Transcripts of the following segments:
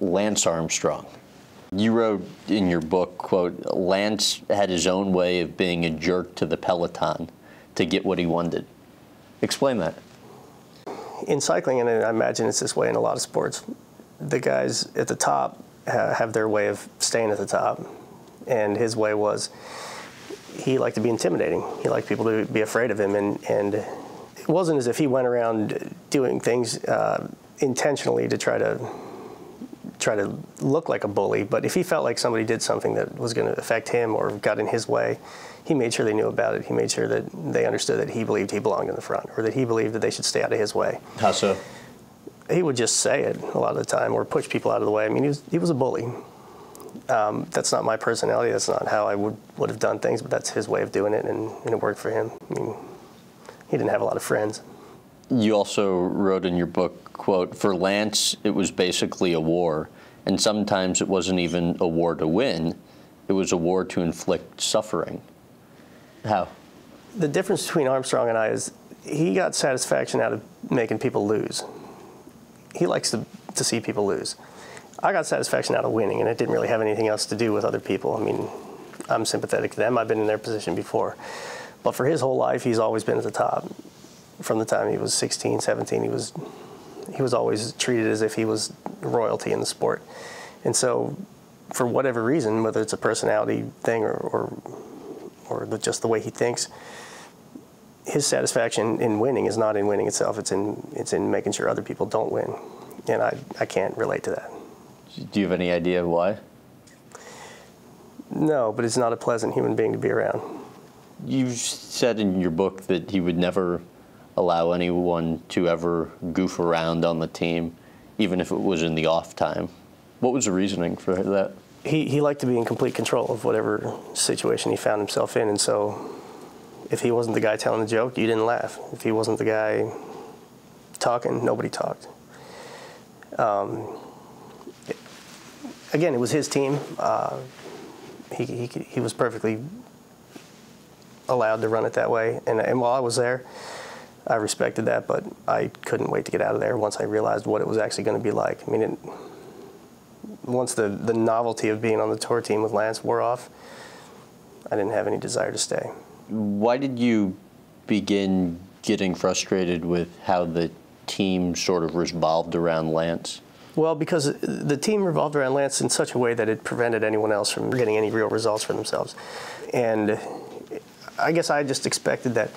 Lance Armstrong. You wrote in your book, quote, Lance had his own way of being a jerk to the peloton to get what he wanted. Explain that. In cycling, and I imagine it's this way in a lot of sports, the guys at the top have their way of staying at the top. And his way was he liked to be intimidating. He liked people to be afraid of him. And, and it wasn't as if he went around doing things uh, intentionally to try to try to look like a bully, but if he felt like somebody did something that was going to affect him or got in his way, he made sure they knew about it. He made sure that they understood that he believed he belonged in the front or that he believed that they should stay out of his way. How so? He would just say it a lot of the time or push people out of the way. I mean, he was, he was a bully. Um, that's not my personality. That's not how I would, would have done things, but that's his way of doing it, and, and it worked for him. I mean, he didn't have a lot of friends. You also wrote in your book, quote, for Lance, it was basically a war. And sometimes it wasn't even a war to win, it was a war to inflict suffering. How? The difference between Armstrong and I is he got satisfaction out of making people lose. He likes to, to see people lose. I got satisfaction out of winning, and it didn't really have anything else to do with other people. I mean, I'm sympathetic to them. I've been in their position before. But for his whole life, he's always been at the top. From the time he was 16, 17, he was he was always treated as if he was royalty in the sport. And so, for whatever reason, whether it's a personality thing or, or, or the, just the way he thinks, his satisfaction in winning is not in winning itself. It's in, it's in making sure other people don't win. And I, I can't relate to that. Do you have any idea why? No, but it's not a pleasant human being to be around. You said in your book that he would never allow anyone to ever goof around on the team, even if it was in the off time. What was the reasoning for that? He, he liked to be in complete control of whatever situation he found himself in, and so if he wasn't the guy telling the joke, you didn't laugh. If he wasn't the guy talking, nobody talked. Um, again, it was his team. Uh, he, he, he was perfectly allowed to run it that way, and, and while I was there, I respected that, but I couldn't wait to get out of there once I realized what it was actually going to be like. I mean, it, once the, the novelty of being on the tour team with Lance wore off, I didn't have any desire to stay. Why did you begin getting frustrated with how the team sort of revolved around Lance? Well, because the team revolved around Lance in such a way that it prevented anyone else from getting any real results for themselves. And I guess I just expected that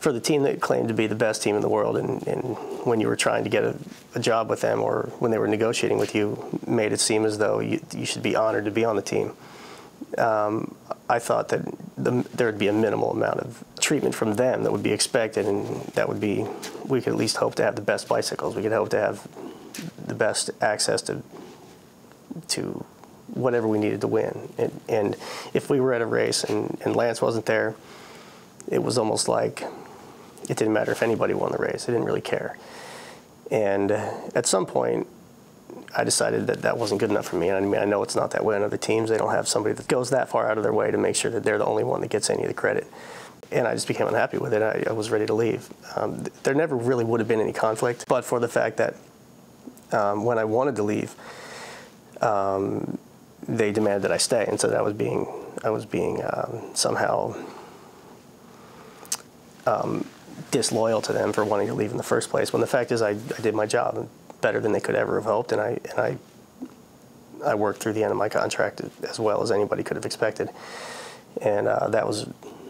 for the team that claimed to be the best team in the world, and, and when you were trying to get a, a, job with them or when they were negotiating with you, made it seem as though you, you should be honored to be on the team. Um, I thought that the, there would be a minimal amount of treatment from them that would be expected, and that would be we could at least hope to have the best bicycles. We could hope to have the best access to to whatever we needed to win. And, and if we were at a race and, and Lance wasn't there, it was almost like it didn't matter if anybody won the race. I didn't really care. And at some point, I decided that that wasn't good enough for me. And I mean, I know it's not that way on other teams. They don't have somebody that goes that far out of their way to make sure that they're the only one that gets any of the credit. And I just became unhappy with it. I, I was ready to leave. Um, there never really would have been any conflict, but for the fact that um, when I wanted to leave, um, they demanded that I stay, and so that was being I was being um, somehow um, disloyal to them for wanting to leave in the first place. When the fact is, I, I did my job better than they could ever have hoped, and I and I I worked through the end of my contract as well as anybody could have expected, and uh, that was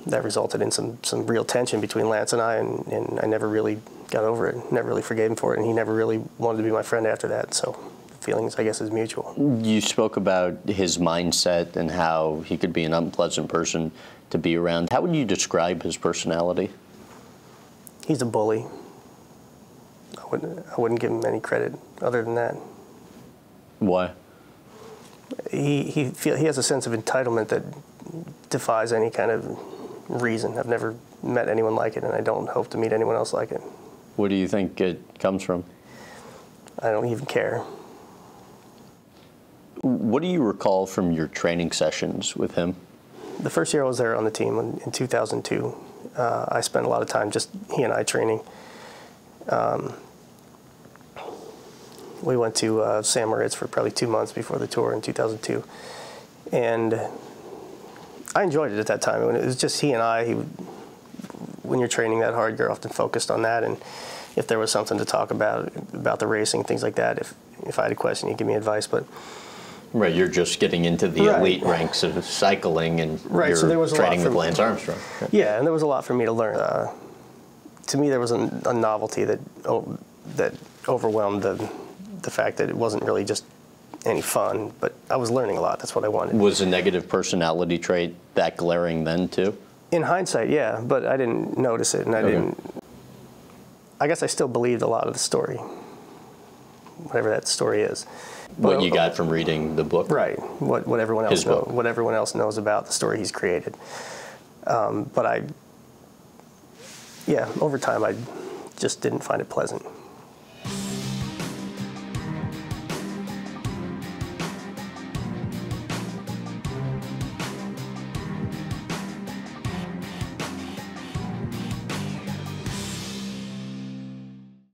that resulted in some some real tension between Lance and I, and, and I never really got over it. Never really forgave him for it, and he never really wanted to be my friend after that. So feelings, I guess, is mutual. You spoke about his mindset and how he could be an unpleasant person to be around. How would you describe his personality? He's a bully. I wouldn't, I wouldn't give him any credit other than that. Why? He, he, feel, he has a sense of entitlement that defies any kind of reason. I've never met anyone like it, and I don't hope to meet anyone else like it. Where do you think it comes from? I don't even care. What do you recall from your training sessions with him? The first year I was there on the team in, in 2002, uh, I spent a lot of time just he and I training. Um, We went to uh, San Moritz for probably two months before the tour in 2002, and I enjoyed it at that time. When it was just he and I, he, when you're training that hard, you're often focused on that. And if there was something to talk about about the racing, things like that, if if I had a question, he'd give me advice. But Right, you're just getting into the Right. elite ranks of cycling, and Right, you're so there was a lot training with Lance Armstrong. yeah, and there was a lot for me to learn. Uh, to me, there was a, a novelty that oh, that overwhelmed the the fact that it wasn't really just any fun, but I was learning a lot. That's what I wanted. Was a negative personality trait that glaring then too? In hindsight, yeah, but I didn't notice it, and I Okay. didn't. I guess I still believed a lot of the story, whatever that story is. What But- you got from reading the book? Right. What what everyone else know, what everyone else knows about the story he's created. Um, but I, yeah, over time I just didn't find it pleasant.